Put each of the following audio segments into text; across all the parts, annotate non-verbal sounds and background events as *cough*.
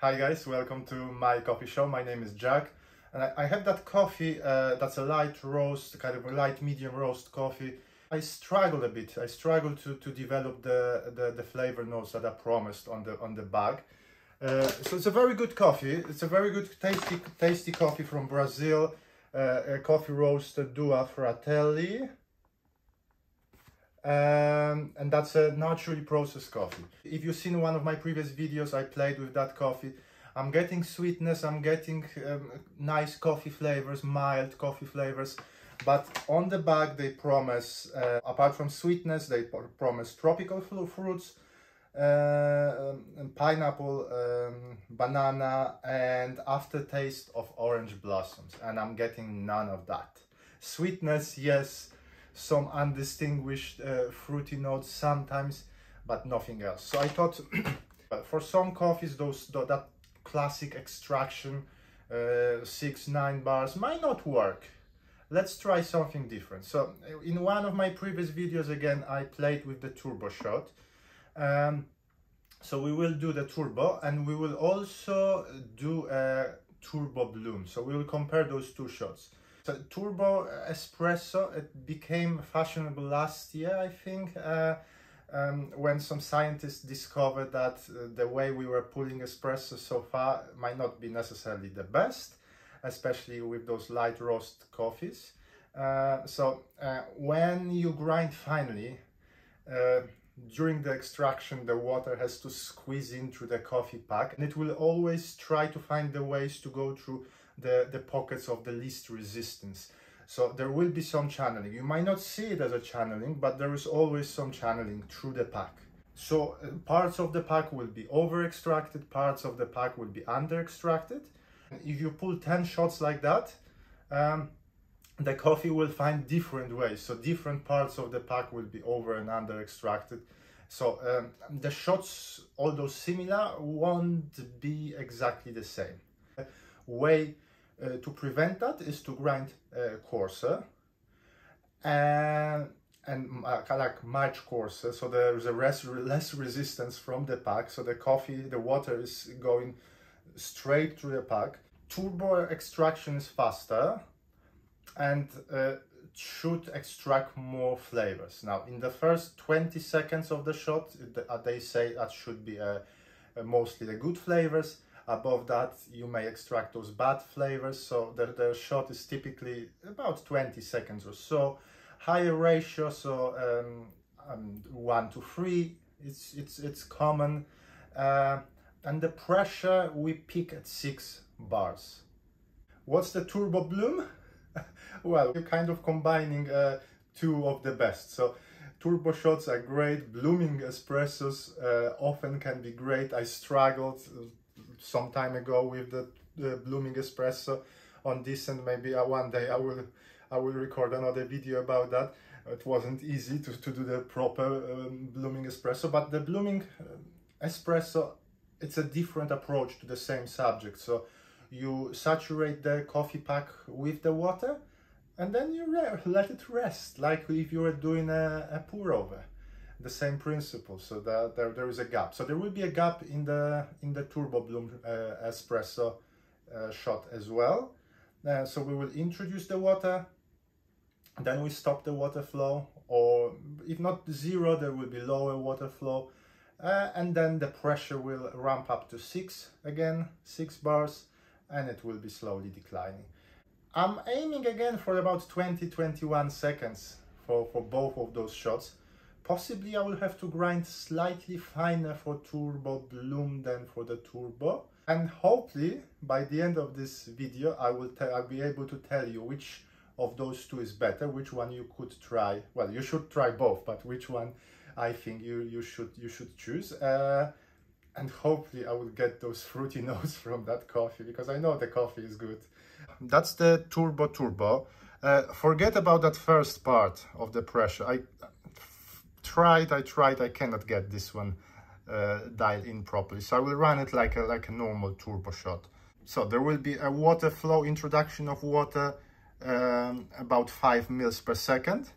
Hi guys, welcome to my coffee show. My name is Jack and I, I have that coffee uh, that's a light roast, kind of a light medium roast coffee. I struggle a bit. I struggle to, to develop the, the, the flavor notes that I promised on the on the bag. Uh, so it's a very good coffee. It's a very good tasty tasty coffee from Brazil. Uh, a coffee roaster Dua Fratelli. Um, and that's a naturally processed coffee. If you've seen one of my previous videos, I played with that coffee. I'm getting sweetness, I'm getting um, nice coffee flavors, mild coffee flavors. But on the bag, they promise, uh, apart from sweetness, they promise tropical fruits, uh, um, pineapple, um, banana, and aftertaste of orange blossoms. And I'm getting none of that. Sweetness, yes, some undistinguished uh, fruity notes sometimes, but nothing else. So I thought *coughs* for some coffees, those that classic extraction, uh, six, nine bars might not work. Let's try something different. So in one of my previous videos, again, I played with the turbo shot. Um, so we will do the turbo and we will also do a turbo bloom. So we will compare those two shots. Turbo espresso, it became fashionable last year, I think, uh, um, when some scientists discovered that uh, the way we were pulling espresso so far might not be necessarily the best, especially with those light roast coffees. Uh, so uh, when you grind finely, uh, during the extraction, the water has to squeeze into the coffee pack and it will always try to find the ways to go through the, the pockets of the least resistance. So there will be some channeling. You might not see it as a channeling, but there is always some channeling through the pack. So uh, parts of the pack will be over extracted, parts of the pack will be under extracted. If you pull 10 shots like that, um, the coffee will find different ways. So different parts of the pack will be over and under extracted. So um, the shots, although similar, won't be exactly the same. Way uh, to prevent that is to grind uh, coarser and and uh, like much coarser so there is a less, less resistance from the pack so the coffee the water is going straight through the pack turbo extraction is faster and uh, should extract more flavors now in the first 20 seconds of the shot they say that should be uh, mostly the good flavors Above that, you may extract those bad flavors. So the, the shot is typically about 20 seconds or so. Higher ratio, so um, um, one to three, it's, it's, it's common. Uh, and the pressure we pick at six bars. What's the turbo bloom? *laughs* well, you're kind of combining uh, two of the best. So turbo shots are great. Blooming espressos uh, often can be great. I struggled some time ago with the, the blooming espresso on this and maybe uh, one day I will I will record another video about that. It wasn't easy to, to do the proper um, blooming espresso, but the blooming uh, espresso, it's a different approach to the same subject. So you saturate the coffee pack with the water and then you let it rest, like if you were doing a, a pour over the same principle so that there, there is a gap. So there will be a gap in the in the turbo bloom uh, espresso uh, shot as well. Uh, so we will introduce the water then we stop the water flow or if not zero there will be lower water flow uh, and then the pressure will ramp up to six again six bars and it will be slowly declining i'm aiming again for about 20 21 seconds for for both of those shots Possibly I will have to grind slightly finer for turbo bloom than for the turbo. And hopefully by the end of this video, I will I'll be able to tell you which of those two is better, which one you could try. Well, you should try both, but which one I think you, you should you should choose. Uh, and hopefully I will get those fruity *laughs* notes from that coffee because I know the coffee is good. That's the turbo turbo. Uh, forget about that first part of the pressure. I tried, I tried, I cannot get this one uh, dialed in properly. So I will run it like a, like a normal turbo shot. So there will be a water flow, introduction of water, um, about 5 mils per second.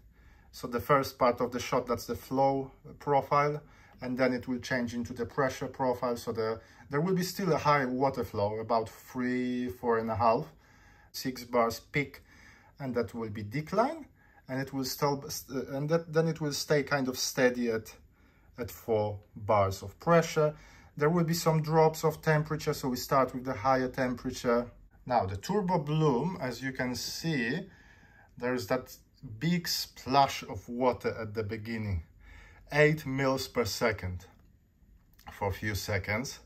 So the first part of the shot, that's the flow profile. And then it will change into the pressure profile. So the, there will be still a high water flow, about three, four and a half, six bars peak, and that will be decline. And it will still, uh, and that, then it will stay kind of steady at, at four bars of pressure. There will be some drops of temperature, so we start with the higher temperature. Now the turbo bloom, as you can see, there's that big splash of water at the beginning. 8 mils per second for a few seconds.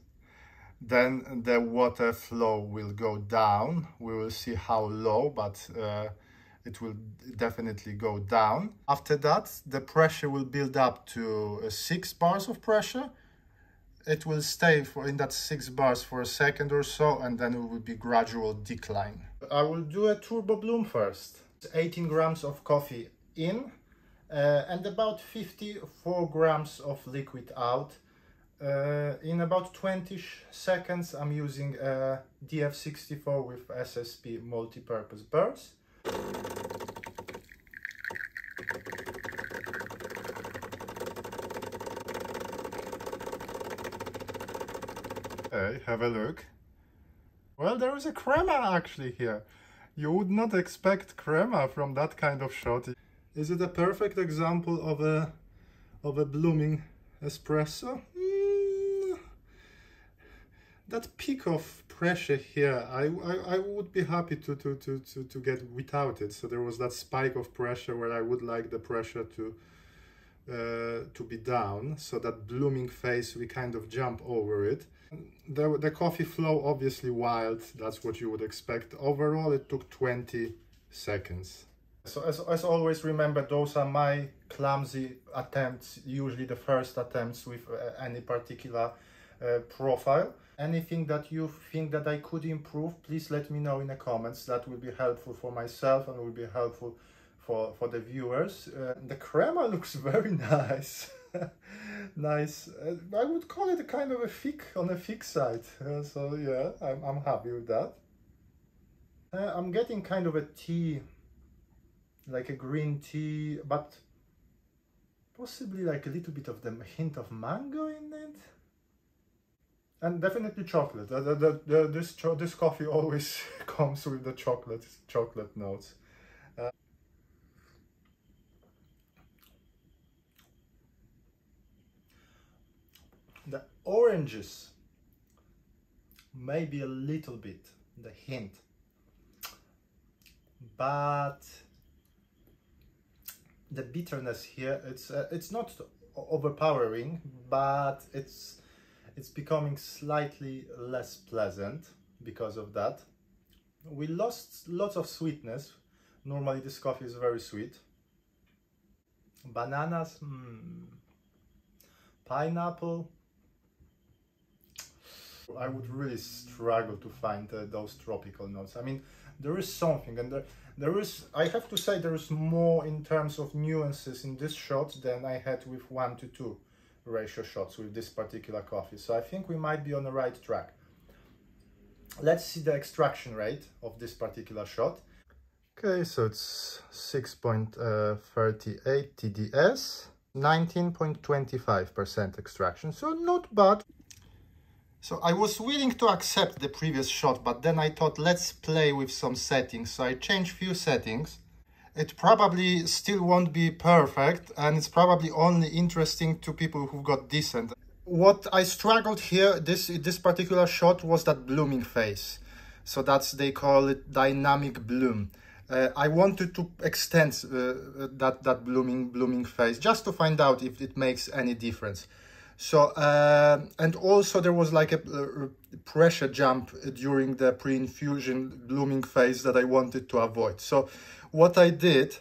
Then the water flow will go down. We will see how low, but uh, it will definitely go down. After that, the pressure will build up to uh, 6 bars of pressure. It will stay for in that 6 bars for a second or so, and then it will be gradual decline. I will do a turbo bloom first. 18 grams of coffee in and about 54 grams of liquid out. Uh, in about 20 seconds I'm using a DF64 with SSP multi-purpose burrs. Hey, have a look. Well, there is a crema actually here. You would not expect crema from that kind of shot. Is it a perfect example of a of a blooming espresso? Mm, that peak of pressure here, I, I, I would be happy to, to, to, to, to get without it. So there was that spike of pressure where I would like the pressure to uh, to be down. So that blooming phase, we kind of jump over it. The, the coffee flow, obviously wild, that's what you would expect. Overall, it took 20 seconds. So as, as always, remember, those are my clumsy attempts, usually the first attempts with uh, any particular uh, profile. Anything that you think that I could improve, please let me know in the comments. That will be helpful for myself and will be helpful for, for the viewers. Uh, the crema *laughs* looks very nice. *laughs* nice. Uh, I would call it a kind of a thick, on a thick side. Uh, so yeah, I'm, I'm happy with that. Uh, I'm getting kind of a tea like a green tea, but possibly like a little bit of the hint of mango in it. And definitely chocolate. The, the, the, this, this coffee always *laughs* comes with the chocolate, chocolate notes. Uh, the oranges, maybe a little bit, the hint. But the bitterness here it's uh, it's not overpowering but it's it's becoming slightly less pleasant because of that. We lost lots of sweetness. Normally this coffee is very sweet. Bananas hmm. pineapple. I would really struggle to find uh, those tropical notes. I mean there is something and there, there is i have to say there is more in terms of nuances in this shot than i had with one to two ratio shots with this particular coffee. So i think we might be on the right track. Let's see the extraction rate of this particular shot. Okay so it's 6.38 uh, tds 19.25 percent extraction. So not bad so I was willing to accept the previous shot, but then I thought, let's play with some settings. So I changed few settings. It probably still won't be perfect, and it's probably only interesting to people who've got decent. What I struggled here, this, this particular shot, was that blooming phase. So that's, they call it dynamic bloom. Uh, I wanted to extend uh, that, that blooming, blooming phase, just to find out if it makes any difference. So, uh, and also there was like a, a pressure jump during the pre-infusion blooming phase that I wanted to avoid. So what I did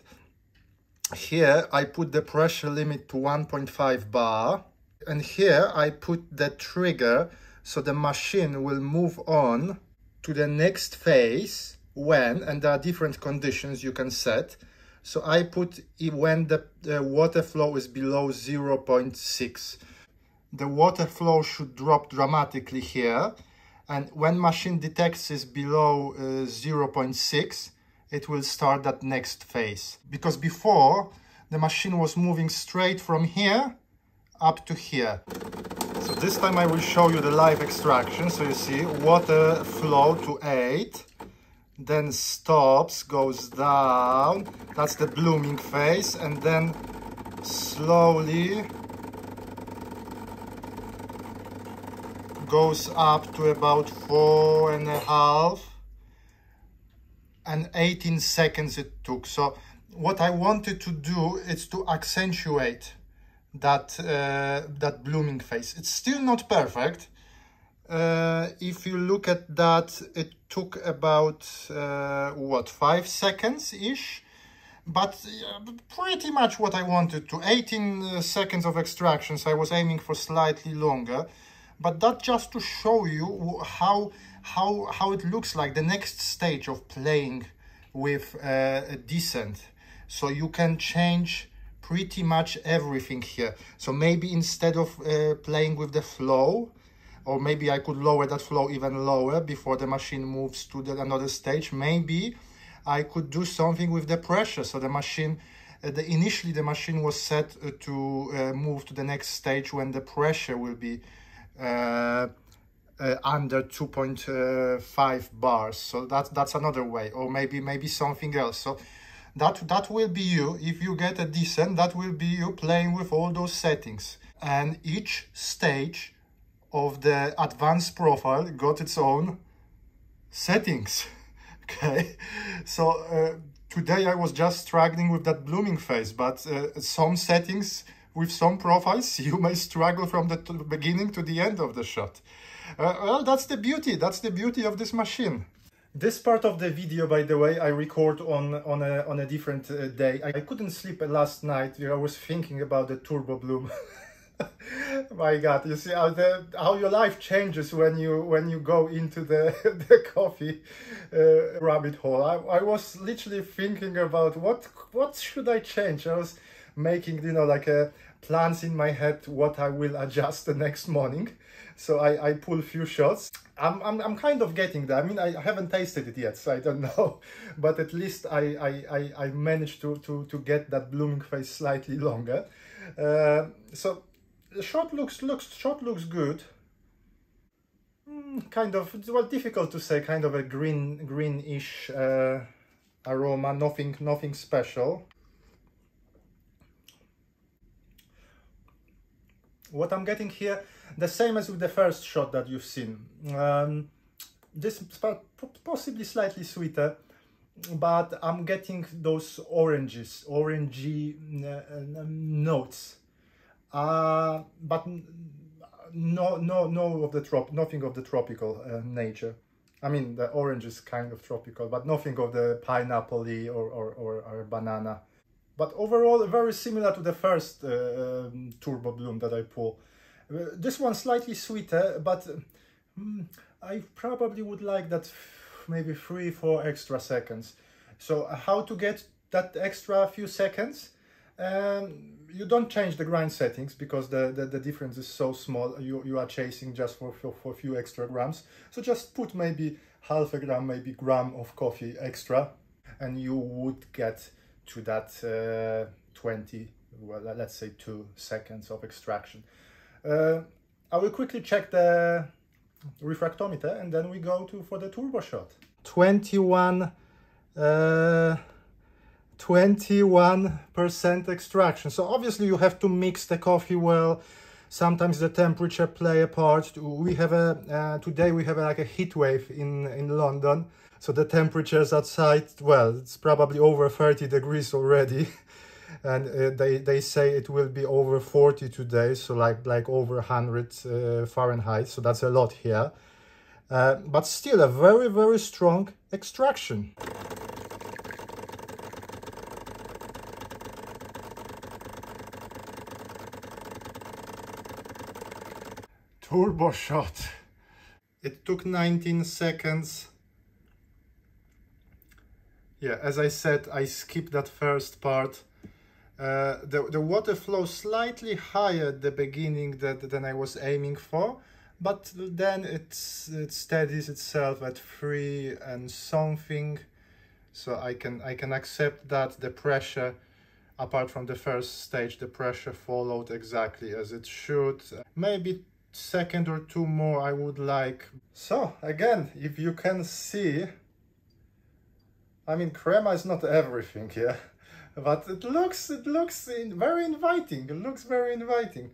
here, I put the pressure limit to 1.5 bar. And here I put the trigger so the machine will move on to the next phase when, and there are different conditions you can set. So I put when the, the water flow is below 0.6 the water flow should drop dramatically here. And when machine detects is below uh, 0.6, it will start that next phase. Because before, the machine was moving straight from here up to here. So this time I will show you the live extraction. So you see water flow to 8, then stops, goes down. That's the blooming phase. And then slowly goes up to about four and a half and 18 seconds it took. So what I wanted to do is to accentuate that uh, that blooming phase. It's still not perfect. Uh, if you look at that, it took about uh, what five seconds ish, but pretty much what I wanted to. 18 uh, seconds of extractions. I was aiming for slightly longer, but that just to show you how how how it looks like the next stage of playing with uh, a Decent. So you can change pretty much everything here. So maybe instead of uh, playing with the flow, or maybe I could lower that flow even lower before the machine moves to the, another stage, maybe I could do something with the pressure. So the machine, uh, the, initially the machine was set uh, to uh, move to the next stage when the pressure will be under 2.5 bars. So that's that's another way, or maybe maybe something else. So that that will be you. If you get a Decent that will be you playing with all those settings. And each stage of the advanced profile got its own settings. *laughs* Okay? So uh, today i was just struggling with that blooming phase but uh, some settings with some profiles *laughs* you may struggle from the beginning to the end of the shot uh, well that's the beauty that's the beauty of this machine this part of the video, by the way, I record on on a on a different uh, day. I, couldn't sleep last night. I was thinking about the turbo bloom. *laughs* My God, you see how the how your life changes when you when you go into the *laughs* the coffee uh, rabbit hole. I, I was literally thinking about what what should I change. I was making you know like a plans in my head what I will adjust the next morning. So I, I pull a few shots. I'm, I'm, I'm kind of getting there. I mean, I haven't tasted it yet, so I don't *laughs* know. But at least I, I, I, I managed to, to, to get that blooming phase slightly longer. Uh, so the shot looks, looks, shot looks good. Mm, kind of, well, difficult to say, kind of a green, greenish uh, aroma, nothing, nothing special. What I'm getting here the same as with the first shot that you've seen. Um, this is possibly slightly sweeter, but I'm getting those oranges, orangey uh, notes. Uh, but no, no, no of the trop, nothing of the tropical uh, nature. I mean, the orange is kind of tropical, but nothing of the pineapple or, or, or, or banana. But overall, very similar to the first uh, um, Turbo Bloom that I pull. Uh, this one slightly sweeter, but mm, I probably would like that maybe three, four extra seconds. So uh, how to get that extra few seconds? Um, you don't change the grind settings because the, the, the, difference is so small. You, you are chasing just for, for, for a few extra grams. So just put maybe half a gram, maybe gram of coffee extra and you would get to that uh, 20, well, let's say two seconds of extraction. Uh, I will quickly check the refractometer and then we go to for the turbo shot. 21 uh, 21% extraction. So obviously you have to mix the coffee well. Sometimes the temperature play a part. We have a, uh, today we have like a heat wave in, in London. So the temperatures outside, well, it's probably over 30 degrees already. *laughs* and uh, they they say it will be over 40 today so like like over 100 uh, fahrenheit. So that's a lot here. Uh, but still a very very strong extraction. Turbo shot. It took 19 seconds yeah as i said i skipped that first part uh, the, the water flows slightly higher at the beginning that, than I was aiming for, but then it's, it steadies itself at three and something. So I can, I can accept that the pressure apart from the first stage, the pressure followed exactly as it should. Maybe second or two more I would like. So again, if you can see, I mean, crema is not everything here, but it looks, it looks very inviting. It looks very inviting.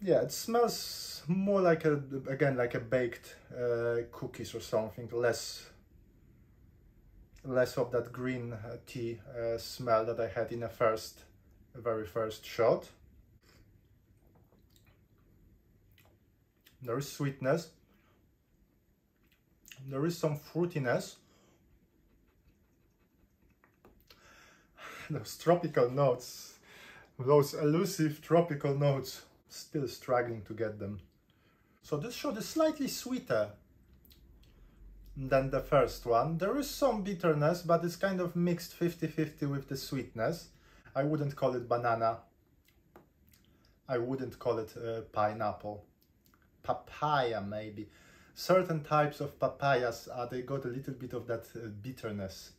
Yeah, it smells more like a, again, like a baked uh, cookies or something, less less of that green uh, tea uh, smell that I had in the first, very first shot. There is sweetness. There is some fruitiness. Those tropical notes, those elusive tropical notes, still struggling to get them. So this shot is slightly sweeter than the first one. There is some bitterness, but it's kind of mixed 50-50 with the sweetness. I wouldn't call it banana. I wouldn't call it uh, pineapple. Papaya, maybe. Certain types of papayas, uh, they got a little bit of that uh, bitterness,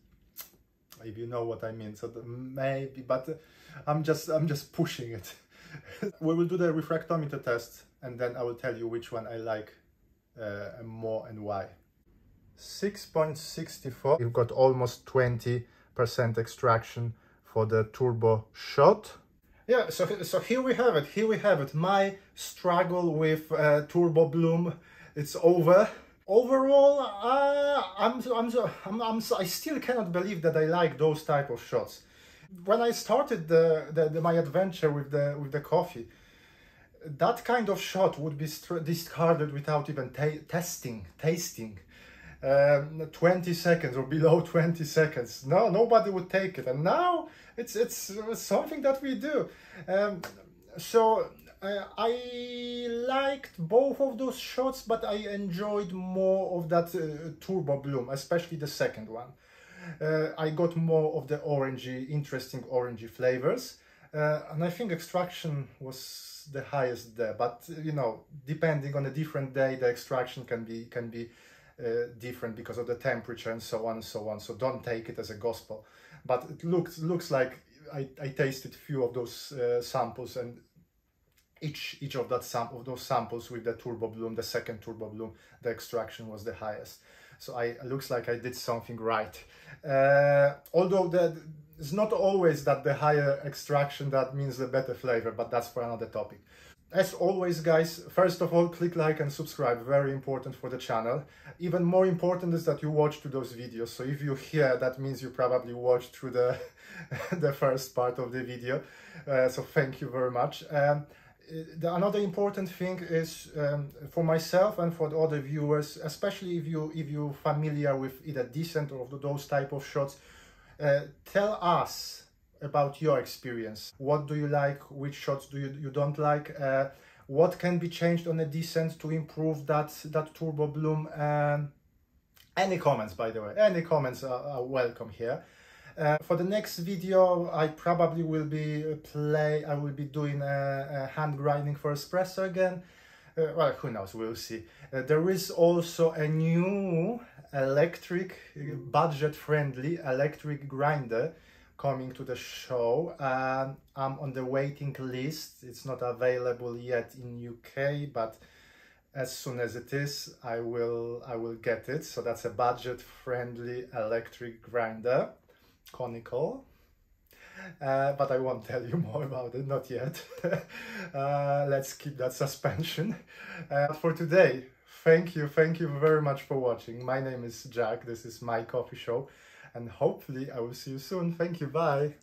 if you know what I mean. So maybe, but uh, I'm just I'm just pushing it. *laughs* we will do the refractometer test, and then I will tell you which one I like uh, more and why. 6.64. You've got almost 20% extraction for the turbo shot. Yeah, so, so here we have it. Here we have it. My struggle with uh, Turbo Bloom, it's over. Overall, uh, I'm, I'm, I'm, I'm, I still cannot believe that I like those type of shots. When I started the, the, the my adventure with the with the coffee, that kind of shot would be discarded without even testing, tasting um, 20 seconds or below *laughs* 20 seconds. No, nobody would take it. And now it's it's something that we do. Um, so uh, I liked both of those shots, but I enjoyed more of that uh, Turbo Bloom, especially the second one. Uh, I got more of the orangey, interesting orangey flavors. Uh, and I think extraction was the highest there, but you know, depending on a different day, the extraction can be can be uh, different because of the temperature and so on and so on. So don't take it as a gospel. But it looks looks like I, I tasted few of those uh, samples and each each of that sample of those samples with the turbo bloom, the second turbo bloom, the extraction was the highest. So I looks like I did something right. Uh, although the, it's not always that the higher extraction that means the better flavor, but that's for another topic. As always, guys, first of all, click like and subscribe, very important for the channel. Even more important is that you watch to those videos. So if you hear, that means you probably watched through the, *laughs* the first part of the video. Uh, so thank you very much. Um, the, another important thing is um, for myself and for the other viewers, especially if you if you're familiar with either Decent or those type of shots, uh, tell us about your experience. What do you like? Which shots do you, you don't like? Uh, what can be changed on a Decent to improve that, that turbo bloom? Um, any comments, by the way, any comments are, are welcome here. Uh, for the next video, I probably will be play. I will be doing a, a hand grinding for espresso again. Uh, well, who knows? We'll see. Uh, there is also a new electric, budget-friendly electric grinder coming to the show. Um, I'm on the waiting list. It's not available yet in UK, but as soon as it is, I will I will get it. So that's a budget-friendly electric grinder, conical. Uh, but I won't tell you *laughs* more about it, not yet. *laughs* uh, let's keep that suspension. *laughs* Uh, for today, thank you, thank you very much for watching. My name is Jack, this is my coffee show and hopefully I will see you soon. Thank you. Bye.